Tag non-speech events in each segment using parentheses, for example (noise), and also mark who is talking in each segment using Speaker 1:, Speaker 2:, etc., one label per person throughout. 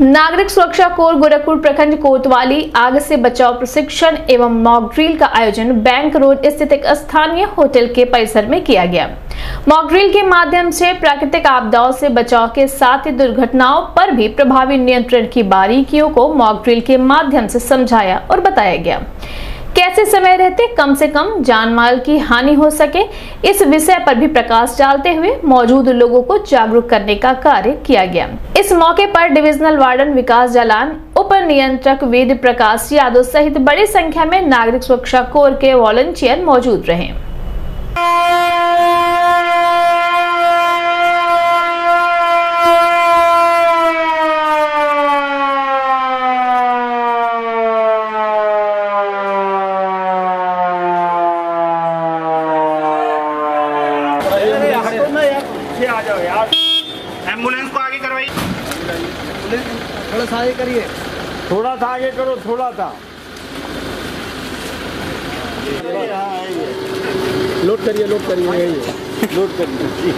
Speaker 1: नागरिक सुरक्षा कोर गोरखपुर प्रखंड कोतवाली, आग से बचाव प्रशिक्षण एवं मॉक ड्रिल का आयोजन बैंक रोड स्थित एक स्थानीय होटल के परिसर में किया गया। मॉक ड्रिल के माध्यम से प्राकृतिक आपदाओं से बचाव के साथ ही दुर्घटनाओं पर भी प्रभावी नियंत्रण की बारीकियों को मॉक ड्रिल के माध्यम से समझाया और बताया गया। कैसे समय रहते, कम से कम जान माल की हानि हो सके, इस विषय पर भी प्रकाश डालते हुए मौजूद लोगों को जागरूक करने का कार्य किया गया। इस मौके पर डिविजनल वार्डन विकास जलान, उप नियंत्रक वेद प्रकाश यादव सहित बड़ी संख्या में नागरिक सुरक्षा कोर के वॉलंटियर मौजूद रहे
Speaker 2: हटो ना यार पीछे आ जाओ यार।
Speaker 3: एंबुलेंस को आगे करवाइए
Speaker 4: थोड़ा सा आगे करिए।
Speaker 2: थोड़ा सा आगे करो थोड़ा सा।
Speaker 4: लोड करिए लोड करिए यही
Speaker 2: लोड कर दीजिए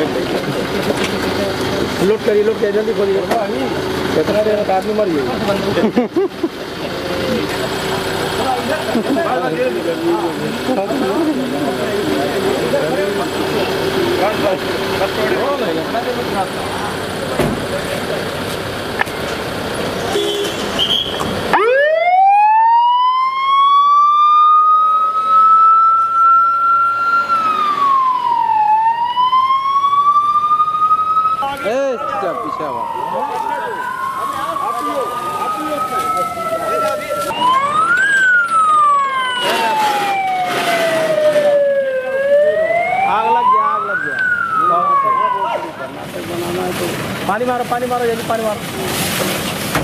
Speaker 4: लोड करिए लोड करिए जल्दी खोलिए। कितना देर में आदमी मर गई (laughs) (laughs) ए चुपचाप पीछे आवा आग लग गया आग लग गया पानी मारो पानी मारो जल्दी पानी मारो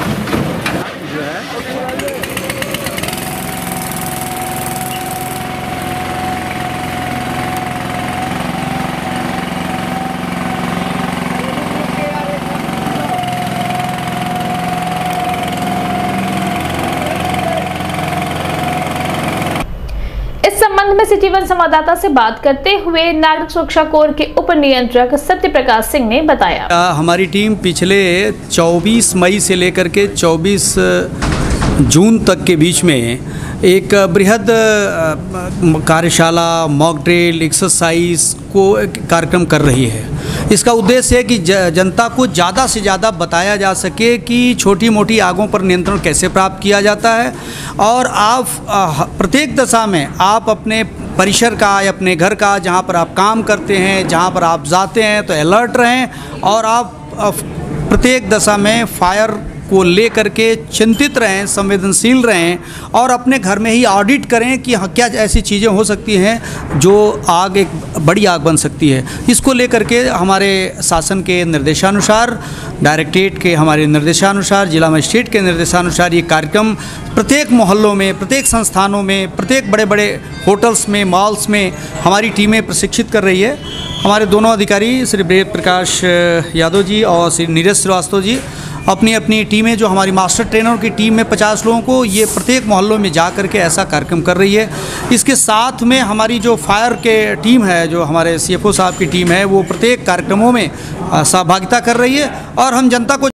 Speaker 1: संबंध में सिटी वन संवाददाता से बात करते हुए नागरिक सुरक्षा कोर के उप नियंत्रक सत्य प्रकाश सिंह ने बताया।
Speaker 5: हमारी टीम पिछले 24 मई से लेकर के 24 जून तक के बीच में एक बृहद कार्यशाला मॉक ड्रिल एक्सरसाइज को कार्यक्रम कर रही है। इसका उद्देश्य है कि जनता को ज़्यादा से ज़्यादा बताया जा सके कि छोटी मोटी आगों पर नियंत्रण कैसे प्राप्त किया जाता है और आप प्रत्येक दशा में आप अपने परिसर का या अपने घर का, जहाँ पर आप काम करते हैं, जहाँ पर आप जाते हैं तो अलर्ट रहें और आप प्रत्येक दशा में फायर को लेकर के चिंतित रहें, संवेदनशील रहें और अपने घर में ही ऑडिट करें कि हाँ क्या ऐसी चीज़ें हो सकती हैं जो आग एक बड़ी आग बन सकती है। इसको लेकर के हमारे शासन के निर्देशानुसार डायरेक्टरेट के हमारे निर्देशानुसार, जिला मजिस्ट्रेट के निर्देशानुसार ये कार्यक्रम प्रत्येक मोहल्लों में, प्रत्येक संस्थानों में, प्रत्येक बड़े बड़े होटल्स में मॉल्स में हमारी टीमें प्रशिक्षित कर रही है। हमारे दोनों अधिकारी, श्री वेद प्रकाश यादव जी और श्री नीरज श्रीवास्तव जी अपनी अपनी टीमें जो हमारी मास्टर ट्रेनर की टीम में पचास लोगों को ये प्रत्येक मोहल्लों में जा कर के ऐसा कार्यक्रम कर रही है। इसके साथ में हमारी जो फायर के टीम है, जो हमारे सीएफओ साहब की टीम है, वो प्रत्येक कार्यक्रमों में सहभागिता कर रही है और हम जनता को